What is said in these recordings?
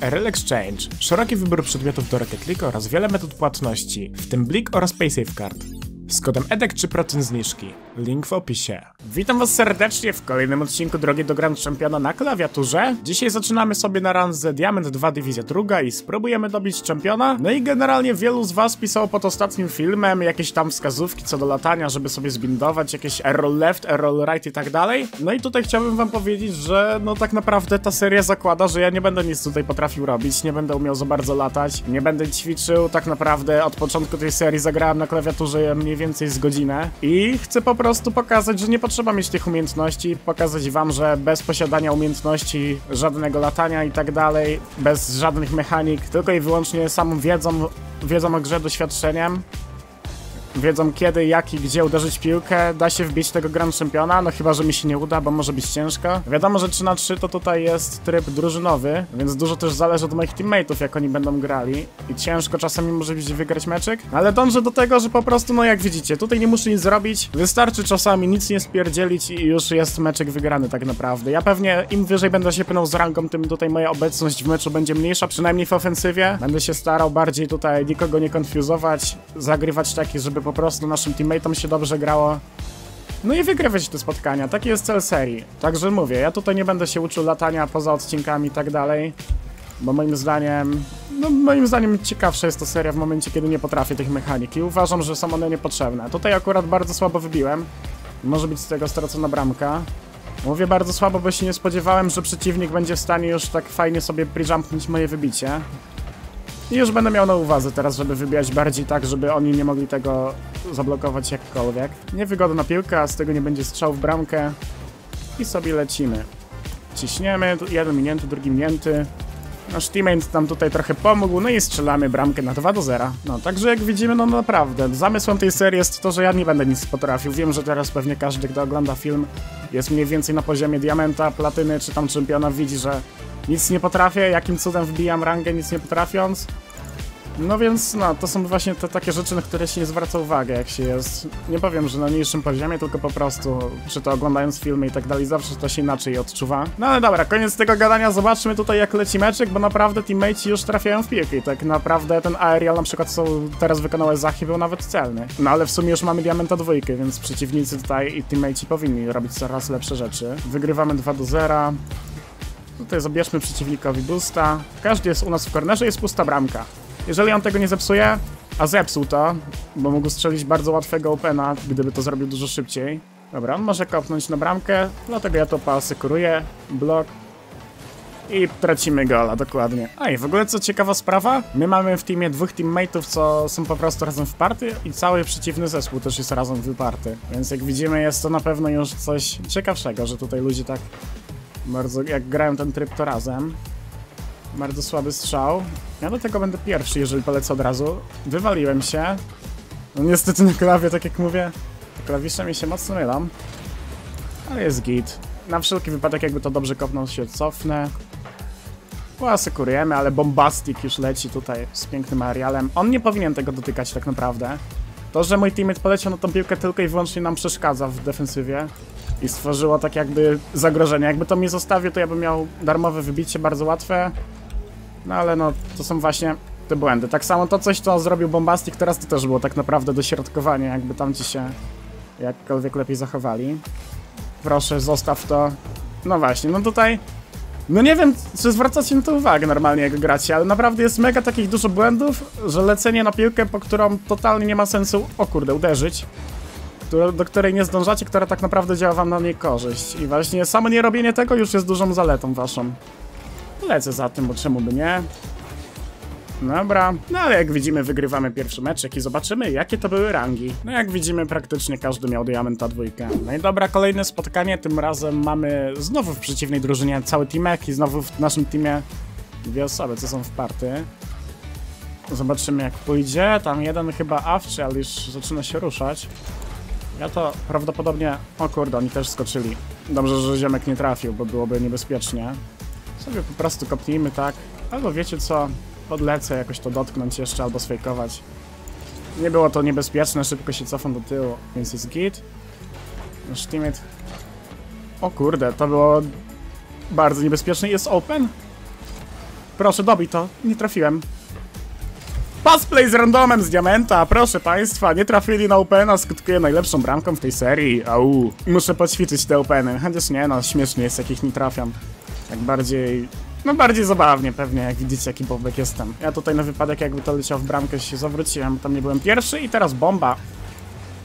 RL Exchange, szeroki wybór przedmiotów do Rocket League oraz wiele metod płatności, w tym Blik oraz PaySafeCard. Z kodem EDEK 3% zniżki. Link w opisie. Witam was serdecznie w kolejnym odcinku Drogi do Grand Championa na klawiaturze. Dzisiaj zaczynamy sobie na randze Diamond 2 Dywizja druga i spróbujemy dobić czempiona. No i generalnie wielu z was pisało pod ostatnim filmem jakieś tam wskazówki co do latania, żeby sobie zbindować, jakieś error left, error right i tak dalej. No i tutaj chciałbym wam powiedzieć, że no tak naprawdę ta seria zakłada, że ja nie będę nic tutaj potrafił robić, nie będę umiał za bardzo latać, nie będę ćwiczył, tak naprawdę od początku tej serii zagrałem na klawiaturze mniej więcej z godzinę i chcę po prostu pokazać, że nie potrzeba mieć tych umiejętności, pokazać wam, że bez posiadania umiejętności, żadnego latania i tak dalej, bez żadnych mechanik, tylko i wyłącznie samą wiedzą, wiedzą o grze, doświadczeniem, wiedzą kiedy, jak i gdzie uderzyć piłkę, da się wbić tego Grand Championa, no chyba, że mi się nie uda, bo może być ciężko. Wiadomo, że 3 na 3 to tutaj jest tryb drużynowy, więc dużo też zależy od moich teammateów, jak oni będą grali i ciężko czasami może być wygrać meczek, ale dążę do tego, że po prostu, no jak widzicie, tutaj nie muszę nic zrobić, wystarczy czasami nic nie spierdzielić i już jest meczek wygrany tak naprawdę. Ja pewnie im wyżej będę się pnął z rangą, tym tutaj moja obecność w meczu będzie mniejsza, przynajmniej w ofensywie. Będę się starał bardziej tutaj nikogo nie konfuzować, zagrywać taki, żeby po prostu naszym teammateom się dobrze grało. No i wygrywać te spotkania, taki jest cel serii. Także mówię, ja tutaj nie będę się uczył latania poza odcinkami i tak dalej, bo moim zdaniem, no moim zdaniem ciekawsza jest to seria w momencie, kiedy nie potrafię tych mechanik i uważam, że są one niepotrzebne. Tutaj akurat bardzo słabo wybiłem, może być z tego stracona bramka. Mówię bardzo słabo, bo się nie spodziewałem, że przeciwnik będzie w stanie już tak fajnie sobie pre-jumpnąć moje wybicie. I już będę miał na uwadze teraz, żeby wybijać bardziej tak, żeby oni nie mogli tego zablokować jakkolwiek. Niewygodna piłka, z tego nie będzie strzał w bramkę. I sobie lecimy. Ciśniemy, jeden minięty, drugi minięty. Nasz teammate nam tutaj trochę pomógł, no i strzelamy bramkę na 2 do 0. No, także jak widzimy, no naprawdę, zamysłem tej serii jest to, że ja nie będę nic potrafił. Wiem, że teraz pewnie każdy, kto ogląda film, jest mniej więcej na poziomie diamenta, platyny czy tam czempiona, widzi, że nic nie potrafię, jakim cudem wbijam rangę nic nie potrafiąc. No więc, no, to są właśnie te takie rzeczy, na które się nie zwraca uwagę, jak się jest, nie powiem, że na niższym poziomie, tylko po prostu, czy to oglądając filmy i tak dalej, zawsze to się inaczej odczuwa. No ale dobra, koniec tego gadania, zobaczmy tutaj jak leci meczek, bo naprawdę teammates już trafiają w piłkę i tak naprawdę ten aerial na przykład, co teraz wykonał Zachi, był nawet celny. No ale w sumie już mamy diamenta dwójkę, więc przeciwnicy tutaj i teammates powinni robić coraz lepsze rzeczy. Wygrywamy 2 do 0. Tutaj zabierzmy przeciwnikowi boosta. Każdy jest u nas w kornerze, jest pusta bramka. Jeżeli on tego nie zepsuje, a zepsuł to, bo mógł strzelić bardzo łatwego opena, gdyby to zrobił dużo szybciej. Dobra, on może kopnąć na bramkę, dlatego ja to asekuruję, blok i tracimy gola, dokładnie. A i w ogóle co ciekawa sprawa, my mamy w teamie dwóch teammateów, co są po prostu razem w party i cały przeciwny zespół też jest razem w party. Więc jak widzimy jest to na pewno już coś ciekawszego, że tutaj ludzie tak bardzo, jak grają ten tryb to razem. Bardzo słaby strzał. Ja do tego będę pierwszy, jeżeli polecę od razu. Wywaliłem się. No niestety na klawie, tak jak mówię, klawisze mi się mocno mylą. Ale jest git. Na wszelki wypadek, jakby to dobrze kopnął, się cofnę. Poasekurujemy, ale Bombastic już leci tutaj z pięknym aerialem. On nie powinien tego dotykać tak naprawdę. To, że mój teammate poleciał na tą piłkę tylko i wyłącznie nam przeszkadza w defensywie i stworzyło tak jakby zagrożenie. Jakby to mi zostawił, to ja bym miał darmowe wybicie, bardzo łatwe. No ale no, to są właśnie te błędy. Tak samo to coś, co zrobił Bombastic, teraz to też było tak naprawdę dośrodkowanie, jakby tam ci się jakkolwiek lepiej zachowali. Proszę, zostaw to. No właśnie, no tutaj... No nie wiem, czy zwracacie na to uwagę normalnie, jak gracie, ale naprawdę jest mega takich dużo błędów, że lecenie na piłkę, po którą totalnie nie ma sensu, o kurde, uderzyć, do której nie zdążacie, która tak naprawdę działa wam na niekorzyść. I właśnie samo nie robienie tego już jest dużą zaletą waszą. Lecę za tym, bo czemu by nie? Dobra, no ale jak widzimy wygrywamy pierwszy meczek i zobaczymy jakie to były rangi. No jak widzimy praktycznie każdy miał diamenta dwójkę. No i dobra, kolejne spotkanie, tym razem mamy znowu w przeciwnej drużynie cały teamek i znowu w naszym teamie dwie osoby, co są w party. Zobaczymy jak pójdzie, tam jeden chyba awczy, ale już zaczyna się ruszać. Ja to prawdopodobnie... O kurde, oni też skoczyli. Dobrze, że ziomek nie trafił, bo byłoby niebezpiecznie. Sobie po prostu kopnijmy, tak? Albo wiecie co? Podlecę jakoś to dotknąć jeszcze, albo sfejkować. Nie było to niebezpieczne, szybko się cofam do tyłu, więc jest git. Nasz teammate... O kurde, to było bardzo niebezpieczne. Jest open? Proszę, dobij to. Nie trafiłem. Passplay z randomem z diamenta, proszę państwa, nie trafili na opena, skutkuje najlepszą bramką w tej serii. Au, muszę poćwiczyć te openy, chociaż nie no, śmiesznie jest jak ich nie trafiam. Tak bardziej, no bardziej zabawnie pewnie, jak widzicie jaki bobek jestem. Ja tutaj na wypadek jakby to leciał w bramkę się zawróciłem, tam nie byłem pierwszy i teraz bomba.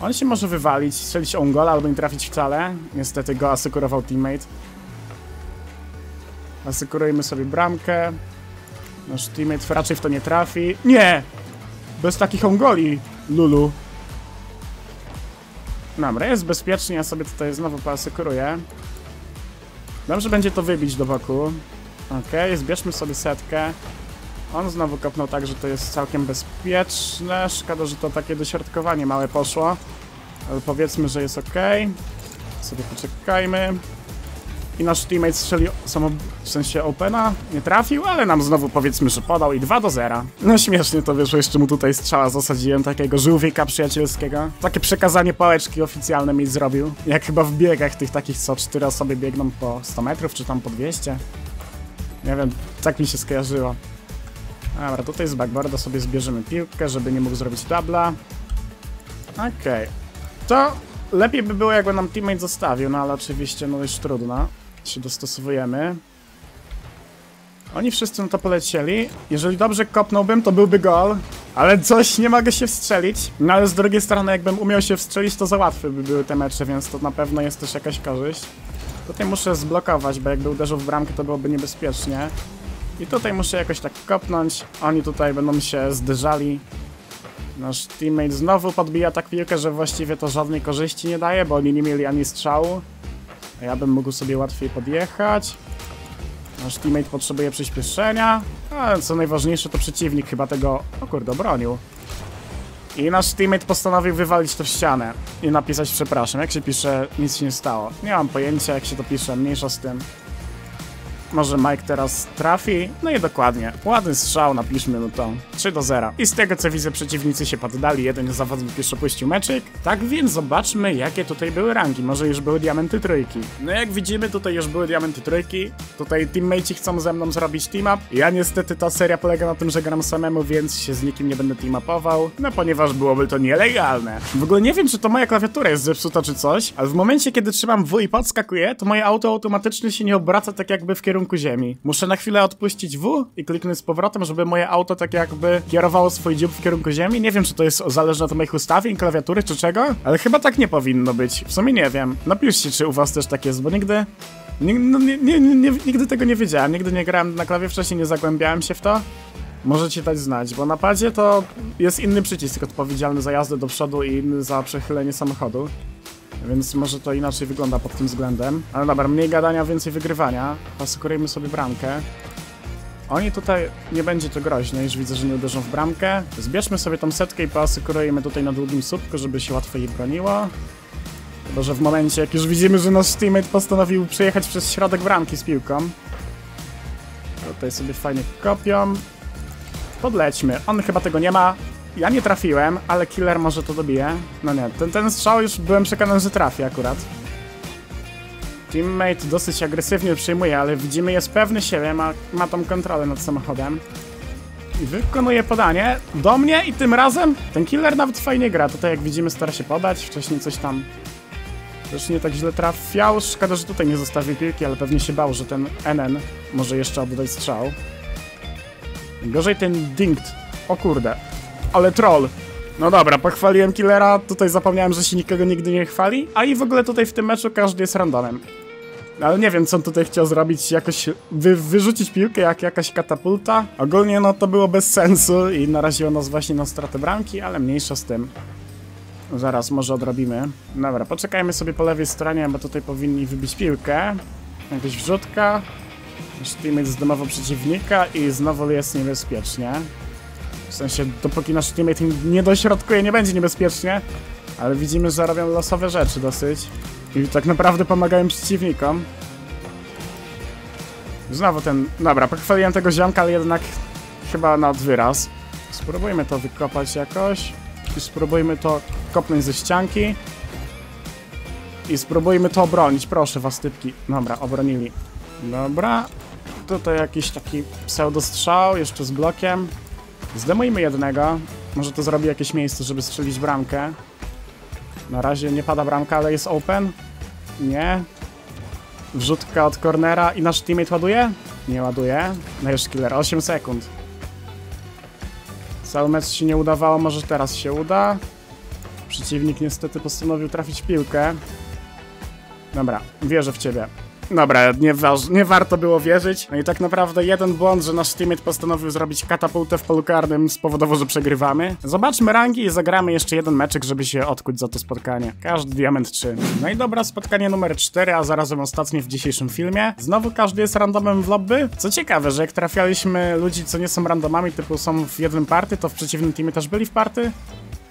On się może wywalić, strzelić on gola albo nie trafić wcale. Niestety go asykurował teammate. Asykurujmy sobie bramkę. Nasz teammate raczej w to nie trafi. Nie! Bez takich ongoli, Lulu. Dobra, jest bezpiecznie, ja sobie tutaj znowu poasykuruję. Dobrze będzie to wybić do boku. Okej, okay, zbierzmy sobie setkę. On znowu kopnął tak, że to jest całkiem bezpieczne. Szkoda, że to takie dośrodkowanie małe poszło. Ale powiedzmy, że jest ok. Sobie poczekajmy. I nasz teammate strzelił samo, w sensie opena, nie trafił, ale nam znowu powiedzmy, że podał i 2 do 0. No śmiesznie to wyszło, jeszcze mu tutaj strzała zasadziłem, takiego żółwieka przyjacielskiego. Takie przekazanie pałeczki oficjalne mi zrobił. Jak chyba w biegach tych takich, co 4 osoby biegną po 100 metrów, czy tam po 200. Nie wiem, tak mi się skojarzyło. Dobra, tutaj z backboarda sobie zbierzemy piłkę, żeby nie mógł zrobić dubla. Okej. Okay. To lepiej by było, jakby nam teammate zostawił, no ale oczywiście no już trudno. Się dostosowujemy. Oni wszyscy na to polecieli. Jeżeli dobrze kopnąłbym, to byłby gol. Ale coś nie mogę się wstrzelić. No ale z drugiej strony, jakbym umiał się wstrzelić, to za łatwe by były te mecze, więc to na pewno jest też jakaś korzyść. Tutaj muszę zblokować, bo jakby uderzył w bramkę, to byłoby niebezpiecznie. I tutaj muszę jakoś tak kopnąć. Oni tutaj będą się zderzali. Nasz teammate znowu podbija tak piłkę, że właściwie to żadnej korzyści nie daje, bo oni nie mieli ani strzału. Ja bym mógł sobie łatwiej podjechać. Nasz teammate potrzebuje przyspieszenia. A co najważniejsze to przeciwnik chyba tego... O kurde, bronił. I nasz teammate postanowił wywalić to w ścianę i napisać przepraszam. Jak się pisze, nic się nie stało. Nie mam pojęcia jak się to pisze, mniejsza z tym. Może Mike teraz trafi? No i dokładnie. Ładny strzał, napiszmy no to 3 do 0. I z tego co widzę przeciwnicy się poddali, jeden z zawodników już opuścił meczyk. Tak więc zobaczmy jakie tutaj były rangi. Może już były diamenty trójki. No jak widzimy tutaj już były diamenty trójki. Tutaj teammates chcą ze mną zrobić team up. Ja niestety ta seria polega na tym, że gram samemu, więc się z nikim nie będę team upował. No ponieważ byłoby to nielegalne. W ogóle nie wiem czy to moja klawiatura jest zepsuta czy coś, ale w momencie kiedy trzymam W i podskakuję, to moje auto automatycznie się nie obraca tak jakby w kierunku kierunku ziemi. Muszę na chwilę odpuścić W i kliknąć z powrotem, żeby moje auto tak jakby kierowało swój dziób w kierunku ziemi. Nie wiem, czy to jest zależne od moich ustawień, klawiatury, czy czego, ale chyba tak nie powinno być. W sumie nie wiem. Napiszcie, czy u was też tak jest, bo nigdy... No, nie, nie, nie, nigdy tego nie wiedziałem, nigdy nie grałem na klawie wcześniej, nie zagłębiałem się w to. Możecie dać znać, bo na padzie to jest inny przycisk odpowiedzialny za jazdę do przodu i inny za przechylenie samochodu. Więc może to inaczej wygląda pod tym względem. Ale dobra, mniej gadania, więcej wygrywania. Asykurujemy sobie bramkę. Oni tutaj, nie będzie to groźne, już widzę, że nie uderzą w bramkę. Zbierzmy sobie tą setkę i poasykurujemy tutaj na długim słupku, żeby się łatwiej broniło. Chyba, że w momencie, jak już widzimy, że nasz teammate postanowił przejechać przez środek bramki z piłką. Tutaj sobie fajnie kopią. Podlećmy. On chyba tego nie ma. Ja nie trafiłem, ale killer może to dobije. No nie, ten, ten strzał już byłem przekonany, że trafi akurat. Teammate dosyć agresywnie przyjmuje, ale widzimy, jest pewny siebie, ma, ma tą kontrolę nad samochodem. I wykonuje podanie do mnie i tym razem ten killer nawet fajnie gra. Tutaj jak widzimy stara się podać, wcześniej coś tam też nie tak źle trafiał. Szkoda, że tutaj nie zostawił piłki, ale pewnie się bał, że ten NN może jeszcze oddać strzał. Gorzej ten Dinkt. O kurde, ale troll. No dobra, pochwaliłem killera, tutaj zapomniałem, że się nikogo nigdy nie chwali, a i w ogóle tutaj w tym meczu każdy jest randomem. Ale nie wiem, co on tutaj chciał zrobić, jakoś wy wyrzucić piłkę jak jakaś katapulta. Ogólnie no to było bez sensu i naraziło nas właśnie na stratę bramki, ale mniejsza z tym. Zaraz, może odrobimy. Dobra, poczekajmy sobie po lewej stronie, bo tutaj powinni wybić piłkę. Jakaś wrzutka. Nasz teammate zdomował przeciwnika i znowu jest niebezpiecznie. Sensie, dopóki nasz teammate nie dośrodkuje, nie będzie niebezpiecznie. Ale widzimy, że robią losowe rzeczy dosyć. I tak naprawdę pomagają przeciwnikom. Znowu ten... Dobra, pochwaliłem tego ziomka, ale jednak chyba na wyraz. Spróbujmy to wykopać jakoś. I spróbujmy to kopnąć ze ścianki. I spróbujmy to obronić. Proszę was, typki. Dobra, obronili. Dobra. Tutaj jakiś taki pseudostrzał, jeszcze z blokiem. Zdemujmy jednego. Może to zrobi jakieś miejsce, żeby strzelić bramkę. Na razie nie pada bramka, ale jest open. Nie. Wrzutka od cornera i nasz teammate ładuje? Nie ładuje. No już killer, 8 sekund. Cały mecz się nie udawało, może teraz się uda. Przeciwnik niestety postanowił trafić piłkę. Dobra, wierzę w ciebie. Dobra, nie, nie warto było wierzyć. No i tak naprawdę jeden błąd, że nasz teammate postanowił zrobić katapultę w polu karnym spowodował, że przegrywamy. Zobaczmy rangi i zagramy jeszcze jeden meczek, żeby się odkuć za to spotkanie. Każdy diament 3. No i dobra, spotkanie numer 4, a zarazem ostatnie w dzisiejszym filmie. Znowu każdy jest randomem w lobby. Co ciekawe, że jak trafialiśmy ludzi, co nie są randomami, typu są w jednym party, to w przeciwnym teamie też byli w party.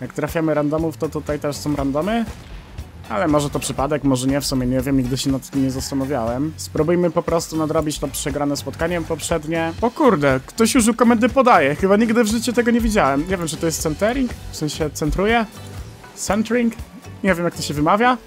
Jak trafiamy randomów, to tutaj też są randomy. Ale może to przypadek, może nie, w sumie nie wiem, nigdy się nad tym nie zastanawiałem. Spróbujmy po prostu nadrobić to przegrane spotkanie poprzednie. O kurde, ktoś już komendy podaje, chyba nigdy w życiu tego nie widziałem. Nie wiem, czy to jest centering, w sensie centruje? Centering? Nie wiem, jak to się wymawia.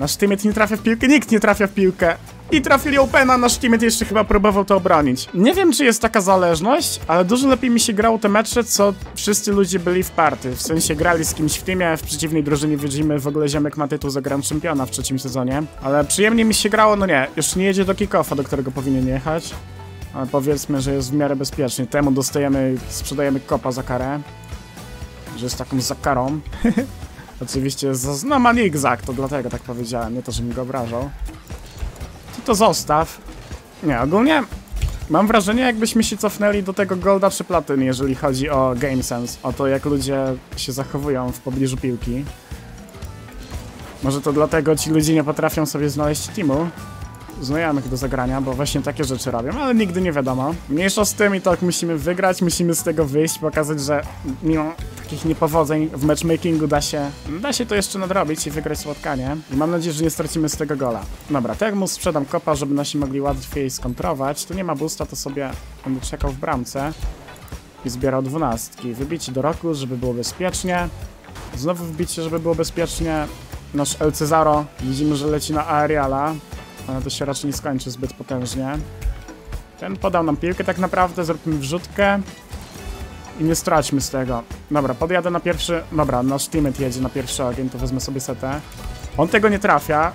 Nasz teammate nie trafia w piłkę, nikt nie trafia w piłkę. I trafili Opena, nasz teammate jeszcze chyba próbował to obronić. Nie wiem, czy jest taka zależność, ale dużo lepiej mi się grało te mecze, co wszyscy ludzie byli w party. W sensie grali z kimś w teamie, w przeciwnej drużynie widzimy w ogóle Ziemek ma tytuł za Grand Czempiona w trzecim sezonie. Ale przyjemnie mi się grało, no nie, jeszcze nie jedzie do kickoffa, do którego powinien jechać. Ale powiedzmy, że jest w miarę bezpiecznie. Temu dostajemy, sprzedajemy kopa za karę. Że jest taką za karą. Oczywiście, z, no ma to dlatego tak powiedziałem, nie to, że mi go obrażał. To zostaw. Nie, ogólnie mam wrażenie, jakbyśmy się cofnęli do tego Golda czy Platyn, jeżeli chodzi o Game Sense, o to, jak ludzie się zachowują w pobliżu piłki. Może to dlatego ci ludzie nie potrafią sobie znaleźć teamu znajomych do zagrania, bo właśnie takie rzeczy robią, ale nigdy nie wiadomo. Mniejsza z tym i tak musimy wygrać, musimy z tego wyjść, pokazać, że mimo takich niepowodzeń w matchmakingu da się, da się to jeszcze nadrobić i wygrać spotkanie. I mam nadzieję, że nie stracimy z tego gola. Dobra, mu sprzedam kopa, żeby nasi mogli łatwiej skontrować, tu nie ma boosta, to sobie będę czekał w bramce i zbierał dwunastki. Wybicie do roku, żeby było bezpiecznie. Znowu wbicie, żeby było bezpiecznie. Nasz El Cezaro, widzimy, że leci na aeriala, ale to się raczej nie skończy zbyt potężnie. Ten podał nam piłkę tak naprawdę, zróbmy wrzutkę i nie straćmy z tego. Dobra, podjadę na pierwszy... Dobra, nasz teammate jedzie na pierwszy ogień, to wezmę sobie setę. On tego nie trafia.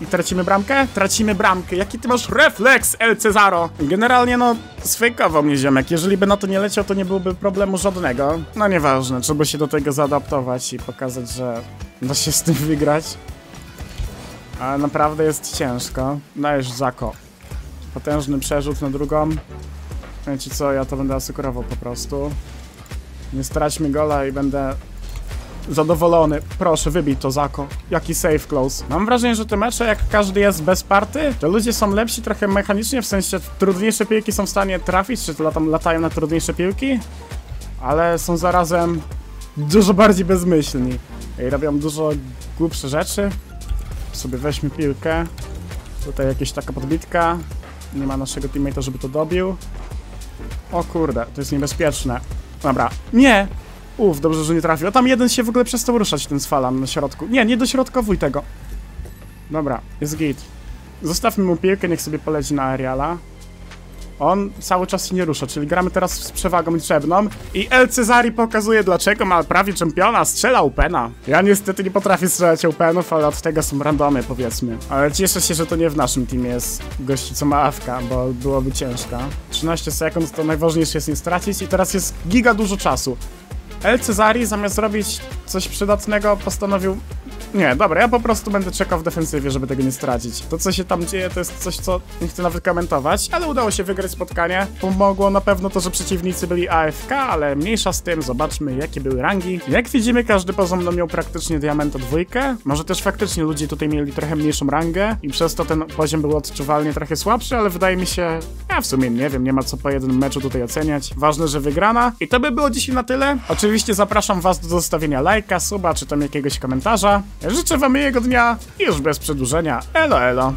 I tracimy bramkę? Tracimy bramkę. Jaki ty masz refleks, El Cezaro? Generalnie no, sfejkował mnie ziomek. Jeżeli by na to nie leciał, to nie byłoby problemu żadnego. No nieważne, trzeba się do tego zaadaptować i pokazać, że da się z tym wygrać. Ale naprawdę jest ciężko. Dajesz Zako. Potężny przerzut na drugą. Wiecie co, ja to będę asykurował po prostu. Nie straćmy gola i będę zadowolony. Proszę, wybij to Zako. Jaki safe close. Mam wrażenie, że te mecze, jak każdy jest bez party, to ludzie są lepsi trochę mechanicznie, w sensie trudniejsze piłki są w stanie trafić, czy to tam latają na trudniejsze piłki, ale są zarazem dużo bardziej bezmyślni i robią dużo głupsze rzeczy sobie weźmy piłkę. Tutaj jakieś taka podbitka. Nie ma naszego teammate'a, żeby to dobił. O kurde, to jest niebezpieczne. Dobra, nie! Uff, dobrze, że nie trafił. A tam jeden się w ogóle przestał ruszać, ten z falam na środku. Nie, nie dośrodkowuj tego. Dobra, jest git. Zostawmy mu piłkę, niech sobie poleci na aeriala. On cały czas się nie rusza, czyli gramy teraz z przewagą liczebną i El Cezari pokazuje dlaczego ma prawie czempiona, strzela Opena. Ja niestety nie potrafię strzelać Openów, ale od tego są randomy powiedzmy. Ale cieszę się, że to nie w naszym teamie jest gości co ma AFK, bo byłoby ciężko. 13 sekund to najważniejsze jest nie stracić i teraz jest giga dużo czasu. El Cezari zamiast zrobić coś przydatnego postanowił nie, dobra, ja po prostu będę czekał w defensywie, żeby tego nie stracić. To, co się tam dzieje, to jest coś, co nie chcę nawet komentować, ale udało się wygrać spotkanie. Pomogło na pewno to, że przeciwnicy byli AFK, ale mniejsza z tym, zobaczmy, jakie były rangi. Jak widzimy, każdy poza mną miał praktycznie diamenta dwójkę. Może też faktycznie ludzie tutaj mieli trochę mniejszą rangę i przez to ten poziom był odczuwalnie trochę słabszy, ale wydaje mi się, ja w sumie nie wiem, nie ma co po jednym meczu tutaj oceniać. Ważne, że wygrana. I to by było dzisiaj na tyle. Oczywiście zapraszam was do zostawienia lajka, suba, czy tam jakiegoś komentarza. Życzę wam miłego dnia już bez przedłużenia. Elo, elo.